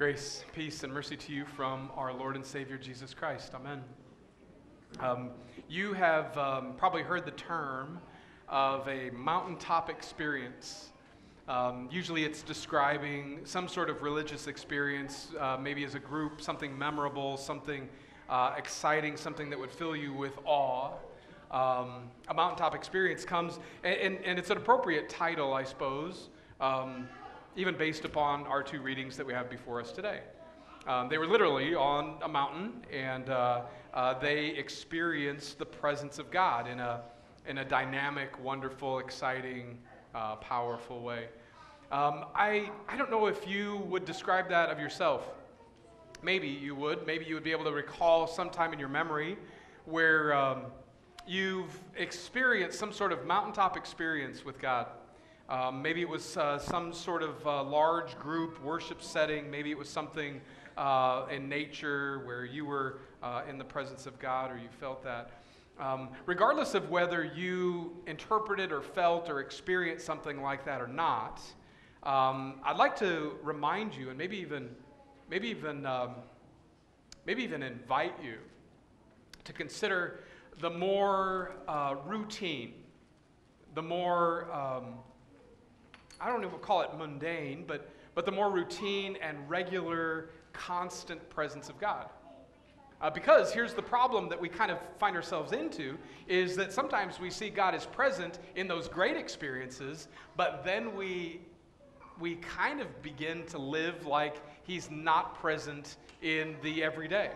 Grace, peace, and mercy to you from our Lord and Savior Jesus Christ. Amen. Um, you have um, probably heard the term of a mountaintop experience. Um, usually it's describing some sort of religious experience, uh, maybe as a group, something memorable, something uh, exciting, something that would fill you with awe. Um, a mountaintop experience comes, and, and, and, it's an appropriate title, I suppose, um, even based upon our two readings that we have before us today. Um, they were literally on a mountain, and uh, uh, they experienced the presence of God in a, in a dynamic, wonderful, exciting, uh, powerful way. Um, I, I don't know if you would describe that of yourself. Maybe you would. Maybe you would be able to recall sometime in your memory where um, you've experienced some sort of mountaintop experience with God. Um, maybe it was uh, some sort of uh, large group worship setting. Maybe it was something uh, in nature where you were uh, in the presence of God or you felt that. Um, regardless of whether you interpreted or felt or experienced something like that or not, um, I'd like to remind you, and maybe even, maybe even, um, maybe even invite you to consider the more uh, routine, the more um, I don't even call it mundane, but but the more routine and regular, constant presence of God. Uh, because here's the problem that we kind of find ourselves into is that sometimes we see God as present in those great experiences, but then we we kind of begin to live like he's not present in the everyday.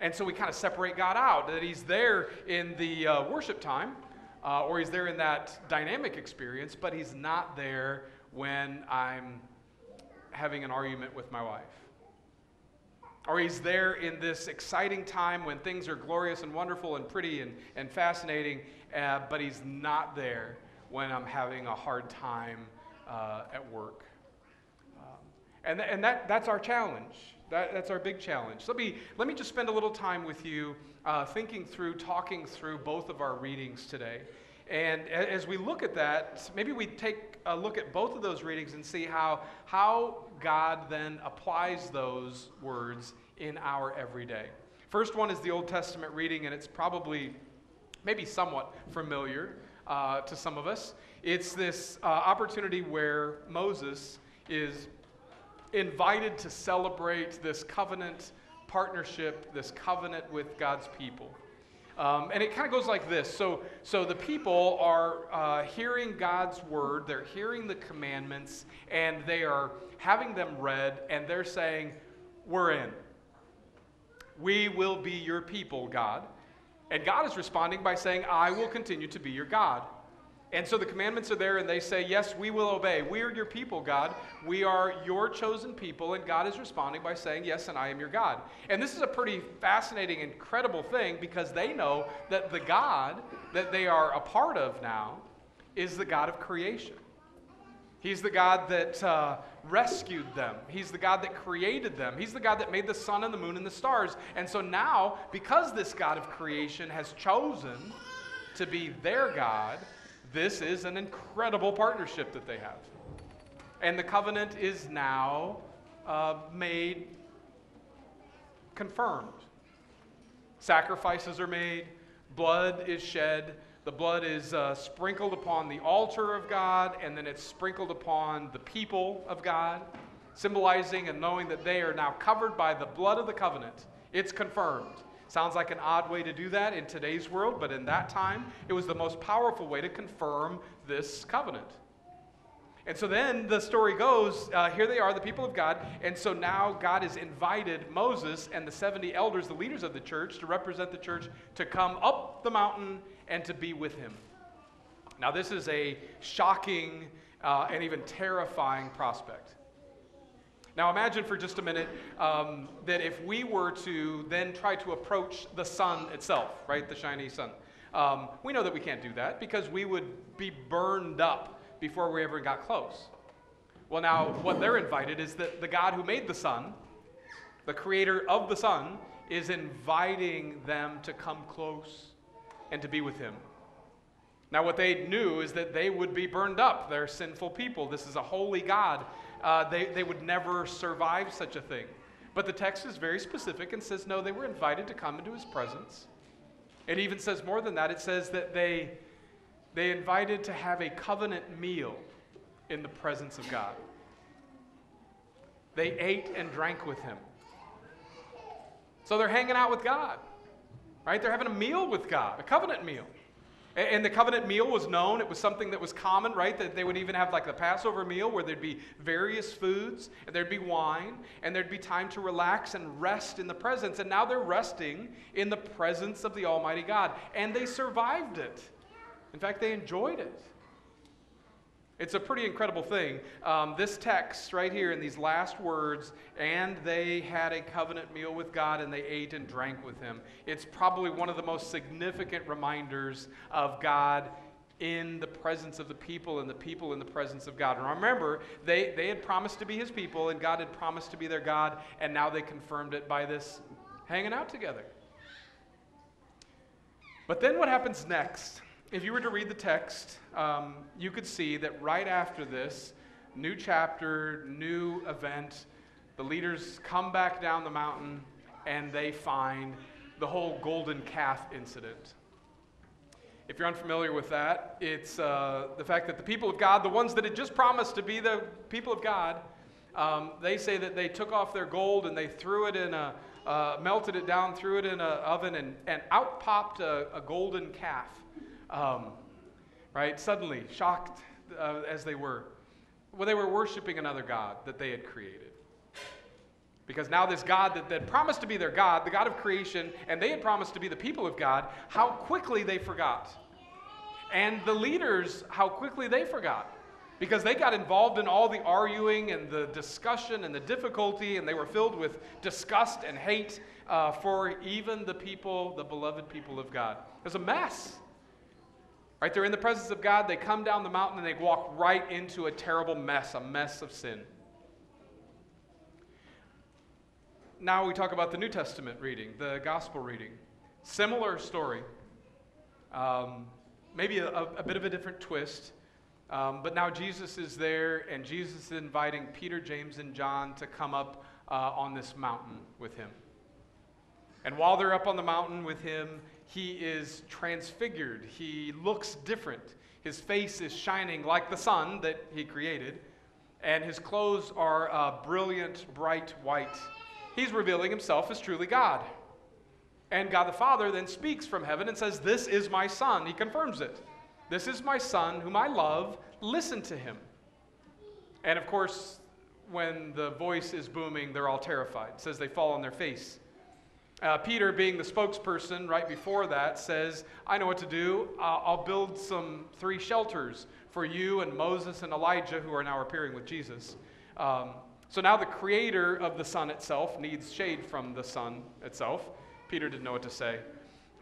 And so we kind of separate God out, that he's there in the uh, worship time, uh, or he's there in that dynamic experience, but he's not there when I'm having an argument with my wife. Or he's there in this exciting time when things are glorious and wonderful and pretty and, and fascinating, uh, but he's not there when I'm having a hard time uh, at work. Um, and th- and that, that's our challenge. That, that's our big challenge. So let me, let me just spend a little time with you uh, thinking through, talking through both of our readings today. And as we look at that, maybe we take a look at both of those readings and see how, how God then applies those words in our everyday. First one is the Old Testament reading, and it's probably maybe somewhat familiar uh, to some of us. It's this uh, opportunity where Moses is invited to celebrate this covenant partnership, this covenant with God's people. Um, and it kind of goes like this. So, so the people are uh, hearing God's word, they're hearing the commandments, and they are having them read, and they're saying, We're in. We will be your people, God. And God is responding by saying, I will continue to be your God. And so the commandments are there, and they say, Yes, we will obey. We are your people, God. We are your chosen people. And God is responding by saying, Yes, and I am your God. And this is a pretty fascinating, incredible thing because they know that the God that they are a part of now is the God of creation. He's the God that uh, rescued them. He's the God that created them. He's the God that made the sun and the moon and the stars. And so now, because this God of creation has chosen to be their God, this is an incredible partnership that they have. And the covenant is now uh, made confirmed. Sacrifices are made, blood is shed, the blood is uh, sprinkled upon the altar of God, and then it's sprinkled upon the people of God, symbolizing and knowing that they are now covered by the blood of the covenant. It's confirmed. Sounds like an odd way to do that in today's world, but in that time, it was the most powerful way to confirm this covenant. And so then the story goes uh, here they are, the people of God. And so now God has invited Moses and the 70 elders, the leaders of the church, to represent the church, to come up the mountain and to be with him. Now, this is a shocking uh, and even terrifying prospect. Now, imagine for just a minute um, that if we were to then try to approach the sun itself, right, the shiny sun. Um, we know that we can't do that because we would be burned up before we ever got close. Well, now, what they're invited is that the God who made the sun, the creator of the sun, is inviting them to come close and to be with him. Now, what they knew is that they would be burned up. They're sinful people. This is a holy God uh, they, they would never survive such a thing. But the text is very specific and says, no, they were invited to come into his presence. It even says more than that. It says that they, they invited to have a covenant meal in the presence of God. They ate and drank with him. So they're hanging out with God, right? They're having a meal with God, a covenant meal. And the covenant meal was known. It was something that was common, right? That they would even have like the Passover meal where there'd be various foods, and there'd be wine, and there'd be time to relax and rest in the presence. And now they're resting in the presence of the Almighty God. And they survived it. In fact, they enjoyed it. It's a pretty incredible thing. Um, this text right here in these last words, and they had a covenant meal with God and they ate and drank with Him. It's probably one of the most significant reminders of God in the presence of the people and the people in the presence of God. And remember, they, they had promised to be His people and God had promised to be their God, and now they confirmed it by this hanging out together. But then what happens next? If you were to read the text, um, you could see that right after this, new chapter, new event, the leaders come back down the mountain and they find the whole golden calf incident. If you're unfamiliar with that, it's uh, the fact that the people of God, the ones that had just promised to be the people of God, um, they say that they took off their gold and they threw it in a, uh, melted it down, threw it in an oven, and, and out popped a, a golden calf um, right? Suddenly, shocked uh, as they were. Well, they were worshiping another God that they had created. Because now, this God that, that promised to be their God, the God of creation, and they had promised to be the people of God, how quickly they forgot. And the leaders, how quickly they forgot. Because they got involved in all the arguing and the discussion and the difficulty, and they were filled with disgust and hate uh, for even the people, the beloved people of God. It was a mess. Right? They're in the presence of God, they come down the mountain, and they walk right into a terrible mess, a mess of sin. Now we talk about the New Testament reading, the gospel reading. Similar story. Um, maybe a, a, bit of a different twist. Um, but now Jesus is there, and Jesus is inviting Peter, James, and John to come up uh, on this mountain with him. And while they're up on the mountain with him, he is transfigured. He looks different. His face is shining like the sun that he created, and his clothes are uh, brilliant, bright white. He's revealing himself as truly God. And God the Father then speaks from heaven and says, This is my Son. He confirms it. This is my Son whom I love. Listen to him. And of course, when the voice is booming, they're all terrified. It says they fall on their face. Uh, Peter, being the spokesperson right before that, says, I know what to do. Uh, I'll build some three shelters for you and Moses and Elijah, who are now appearing with Jesus. Um, so now the creator of the sun itself needs shade from the sun itself. Peter didn't know what to say.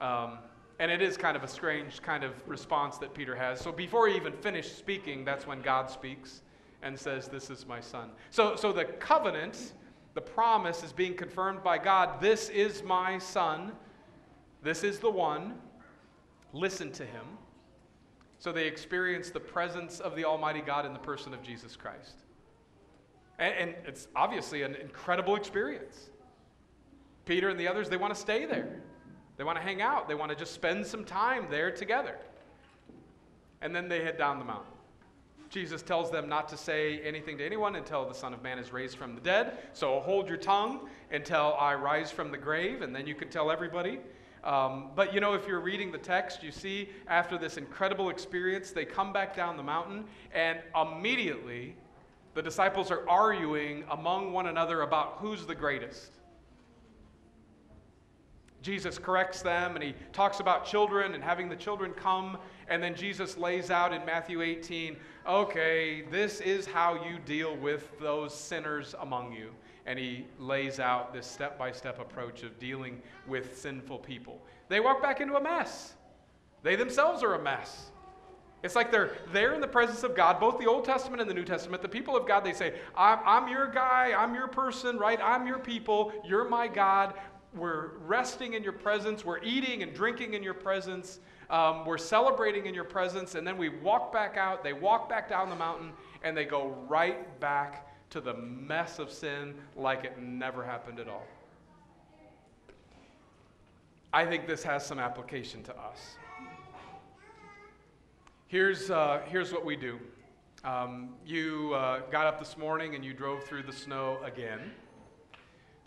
Um, and it is kind of a strange kind of response that Peter has. So before he even finished speaking, that's when God speaks and says, This is my son. So, so the covenant the promise is being confirmed by God. This is my son. This is the one. Listen to him. So they experience the presence of the Almighty God in the person of Jesus Christ. And, and it's obviously an incredible experience. Peter and the others, they want to stay there. They want to hang out. They want to just spend some time there together. And then they head down the mountain. Jesus tells them not to say anything to anyone until the Son of Man is raised from the dead. So hold your tongue until I rise from the grave, and then you can tell everybody. Um, but you know, if you're reading the text, you see after this incredible experience, they come back down the mountain, and immediately the disciples are arguing among one another about who's the greatest. Jesus corrects them and he talks about children and having the children come. And then Jesus lays out in Matthew 18 okay, this is how you deal with those sinners among you. And he lays out this step by step approach of dealing with sinful people. They walk back into a mess, they themselves are a mess. It's like they're there in the presence of God, both the Old Testament and the New Testament. The people of God, they say, I'm, I'm your guy, I'm your person, right? I'm your people, you're my God. We're resting in your presence, we're eating and drinking in your presence. Um, we're celebrating in your presence, and then we walk back out. They walk back down the mountain, and they go right back to the mess of sin like it never happened at all. I think this has some application to us. Here's, uh, here's what we do um, you uh, got up this morning and you drove through the snow again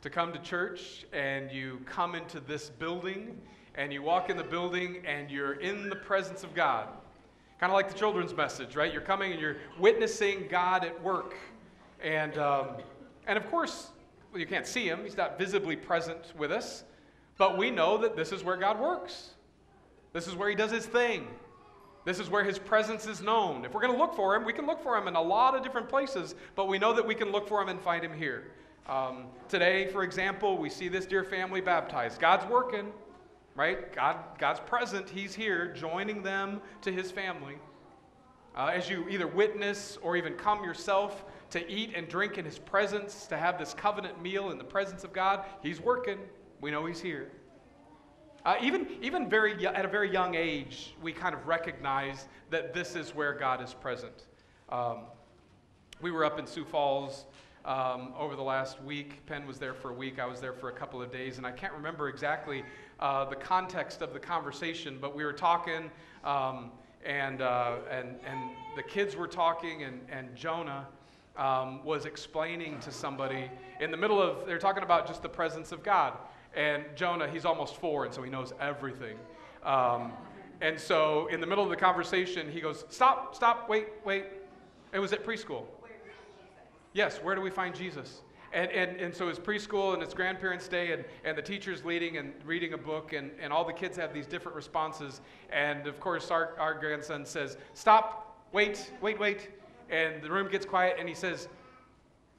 to come to church, and you come into this building, and you walk in the building, and you're in the presence of God. Kind of like the children's message, right? You're coming and you're witnessing God at work. And, um, and of course, well, you can't see him, he's not visibly present with us, but we know that this is where God works. This is where he does his thing. This is where his presence is known. If we're going to look for him, we can look for him in a lot of different places, but we know that we can look for him and find him here. Um, today, for example, we see this dear family baptized. God's working, right? God, God's present. He's here, joining them to his family. Uh, as you either witness or even come yourself to eat and drink in his presence, to have this covenant meal in the presence of God, he's working. We know he's here. Uh, even even very, at a very young age, we kind of recognize that this is where God is present. Um, we were up in Sioux Falls um, over the last week. Penn was there for a week. I was there for a couple of days, and I can't remember exactly uh, the context of the conversation, but we were talking, um, and, uh, and, and the kids were talking, and, and Jonah um, was explaining to somebody in the middle of, they're talking about just the presence of God. And Jonah, he's almost four, and so he knows everything. Um, and so in the middle of the conversation, he goes, Stop, stop, wait, wait. It was at preschool. Yes, where do we find Jesus? And, and, and so it's preschool and it's grandparents' day, and, and the teacher's leading and reading a book, and, and all the kids have these different responses. And of course, our, our grandson says, Stop, wait, wait, wait. And the room gets quiet, and he says,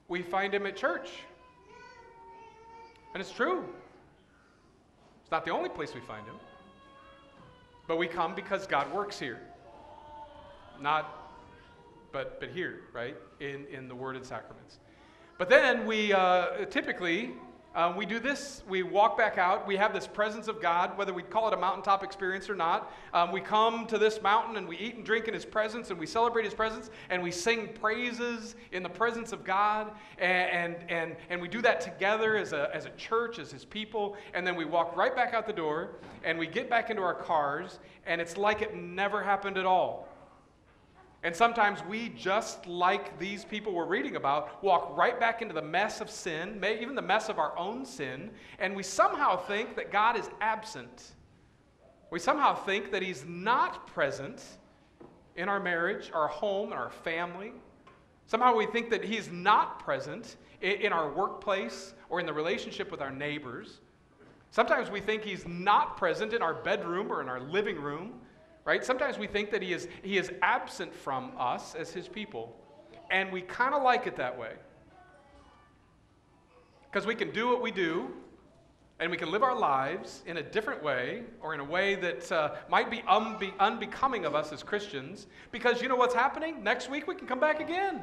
We find him at church. And it's true. It's not the only place we find him. But we come because God works here. Not, but, but here, right? In, in the Word and Sacraments. But then we uh, typically um, we do this, we walk back out, we have this presence of God, whether we call it a mountaintop experience or not. Um, we come to this mountain and we eat and drink in His presence and we celebrate His presence and we sing praises in the presence of God. And, and, and, and we do that together as a, as a church, as His people. And then we walk right back out the door and we get back into our cars and it's like it never happened at all. And sometimes we, just like these people we're reading about, walk right back into the mess of sin, even the mess of our own sin, and we somehow think that God is absent. We somehow think that He's not present in our marriage, our home, our family. Somehow we think that He's not present in our workplace or in the relationship with our neighbors. Sometimes we think He's not present in our bedroom or in our living room right? Sometimes we think that he is, he is absent from us as his people, and we kind of like it that way. Because we can do what we do, and we can live our lives in a different way, or in a way that uh, might be unbe- unbecoming of us as Christians, because you know what's happening? Next week we can come back again.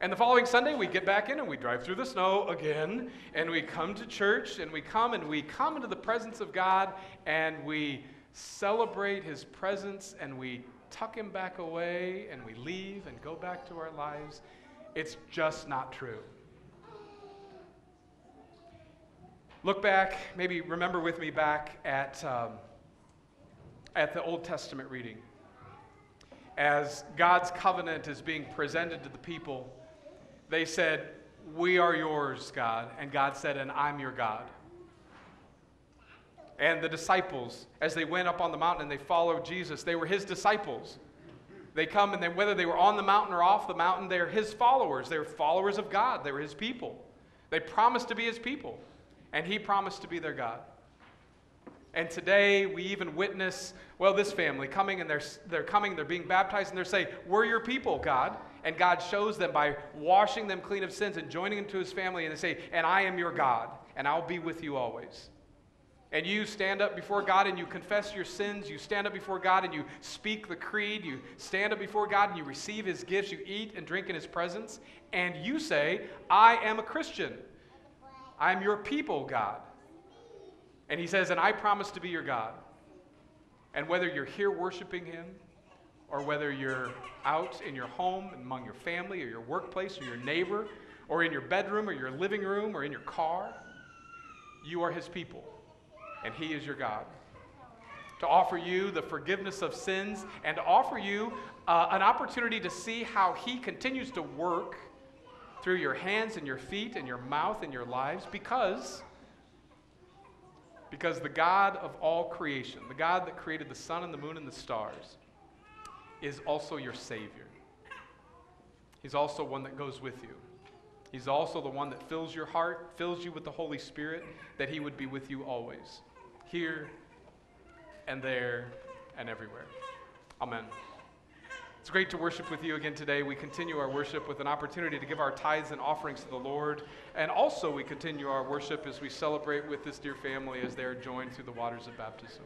And the following Sunday, we get back in and we drive through the snow again, and we come to church, and we come and we come into the presence of God, and we celebrate his presence and we tuck him back away and we leave and go back to our lives, it's just not true. Look back, maybe remember with me back at, um, at the Old Testament reading. As God's covenant is being presented to the people, they said, We are yours, God. And God said, And I'm your God and the disciples, as they went up on the mountain and they followed Jesus, they were his disciples. They come and then, whether they were on the mountain or off the mountain, they're his followers. They're followers of God. They were his people. They promised to be his people, and he promised to be their God. And today we even witness, well, this family coming and they're, they're coming, they're being baptized, and they're saying, We're your people, God. And God shows them by washing them clean of sins and joining them to his family, and they say, And I am your God, and I'll be with you always and you stand up before God and you confess your sins, you stand up before God and you speak the creed, you stand up before God and you receive His gifts, you eat and drink in His presence, and you say, I am a Christian. I am your people, God. And He says, and I promise to be your God. And whether you're here worshiping Him or whether you're out in your home, among your family, or your workplace, or your neighbor, or in your bedroom, or your living room, or in your car, you are His people, and He is your God. To offer you the forgiveness of sins and to offer you uh, an opportunity to see how He continues to work through your hands and your feet and your mouth and your lives because because the God of all creation, the God that created the sun and the moon and the stars, is also your Savior. He's also one that goes with you. He's also the one that fills your heart, fills you with the Holy Spirit, that He would be with you always, here and there and everywhere. Amen. It's great to worship with you again today. We continue our worship with an opportunity to give our tithes and offerings to the Lord. And also, we continue our worship as we celebrate with this dear family as they are joined through the waters of baptism.